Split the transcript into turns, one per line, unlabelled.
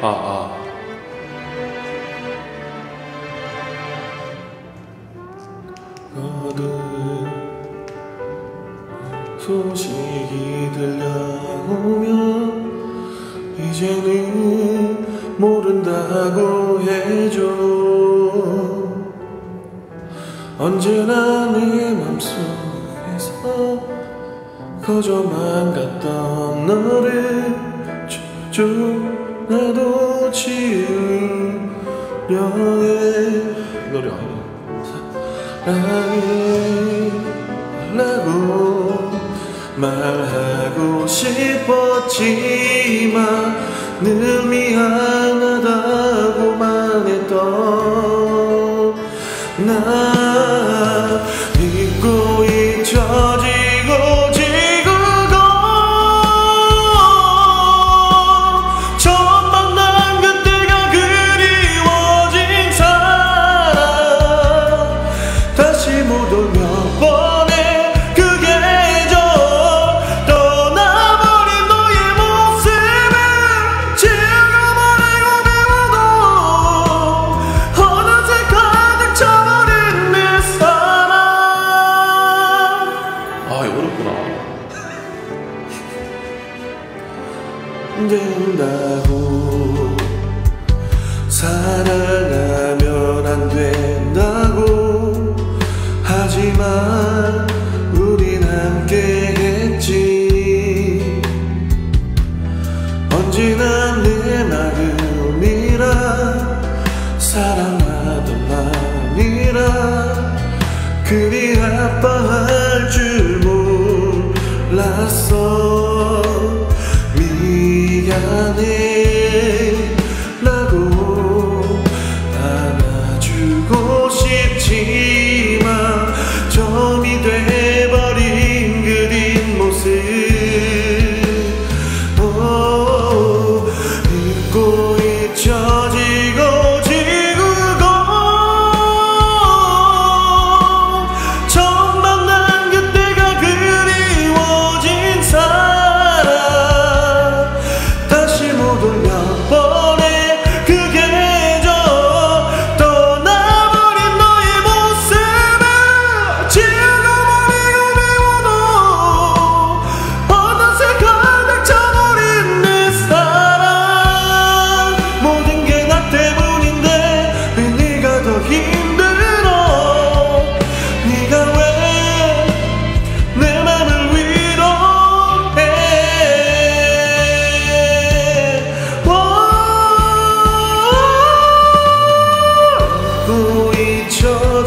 아, 아. 소식이 들려오면 이제는 모른다고 해줘 언제나 내 맘속에서 거저만 갔던 너를 좀 나도 지우려 해 노래 아니야 사랑해라고 말하고 싶었지만 늘 미안하다고만 했던 나 된다고 사랑하면 안 하지만 우린 함께 했지. 언제나 내 마음이라 사랑하던 마음이라 그리 아파할 줄 몰랐어. 미안해 愁